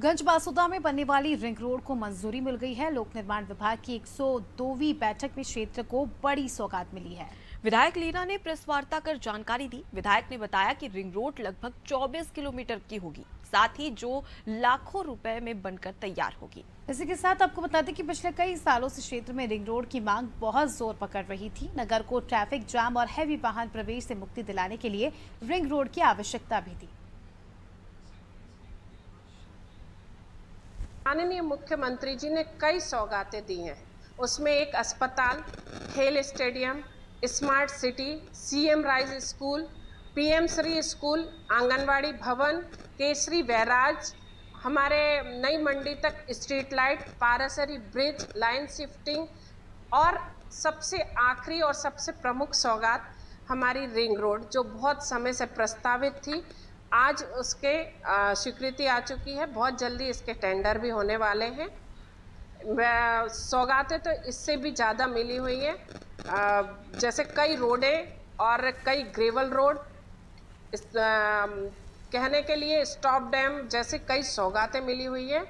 गंज बासुदा में बनने वाली रिंग रोड को मंजूरी मिल गई है। लोक निर्माण विभाग की 102वीं बैठक में क्षेत्र को बड़ी सौगात मिली है। विधायक लीना ने प्रेस वार्ता कर जानकारी दी। विधायक ने बताया कि रिंग रोड लगभग 24 किलोमीटर की होगी। साथ ही जो लाखों रुपए में बनकर तैयार होगी। इसी के साथ आपको बता दें कि पिछले कई सालों से क्षेत्र में रिंग रोड की मांग बहुत ज़ोर पकड़ रही थी। नगर को ट्रैफ़िक जाम और हैवी वाहन प्रवेश से मुक्ति दिलाने के लिए रिंग रोड की आवश्यकता भी थी। माननीय मुख्यमंत्री जी ने कई सौगातें दी हैं। उसमें एक अस्पताल, खेल stadium, smart city, CM rise school, PM Shri school, anganwadi भवन, केसरी बैराज, हमारे नई मंडी तक street light, Parasari bridge, line shifting और सबसे आखिरी और सबसे प्रमुख सौगात हमारी रिंग रोड, जो बहुत समय से प्रस्तावित थी। आज उसके स्वीकृति आ चुकी है। बहुत जल्दी इसके टेंडर भी होने वाले हैं। सौगातें तो इससे भी ज़्यादा मिली हुई हैं। जैसे कई रोडें और कई ग्रेवल रोड कहने के लिए स्टॉप डैम जैसे कई सौगातें मिली हुई है।